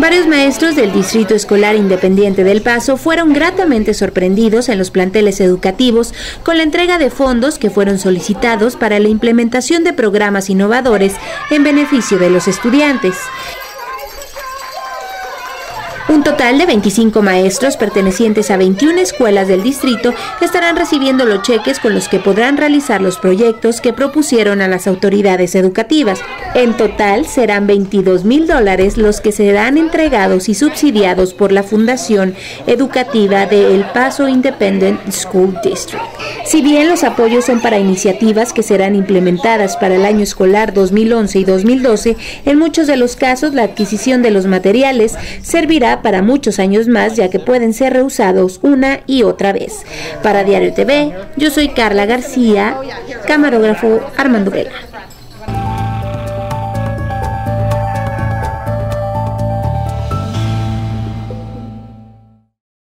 Varios maestros del Distrito Escolar Independiente del Paso fueron gratamente sorprendidos en los planteles educativos con la entrega de fondos que fueron solicitados para la implementación de programas innovadores en beneficio de los estudiantes. Un total de 25 maestros pertenecientes a 21 escuelas del distrito estarán recibiendo los cheques con los que podrán realizar los proyectos que propusieron a las autoridades educativas. En total serán 22 mil dólares los que serán entregados y subsidiados por la Fundación Educativa de El Paso Independent School District. Si bien los apoyos son para iniciativas que serán implementadas para el año escolar 2011 y 2012, en muchos de los casos la adquisición de los materiales servirá para muchos años más ya que pueden ser reusados una y otra vez. Para Diario TV, yo soy Carla García, camarógrafo Armando Vela.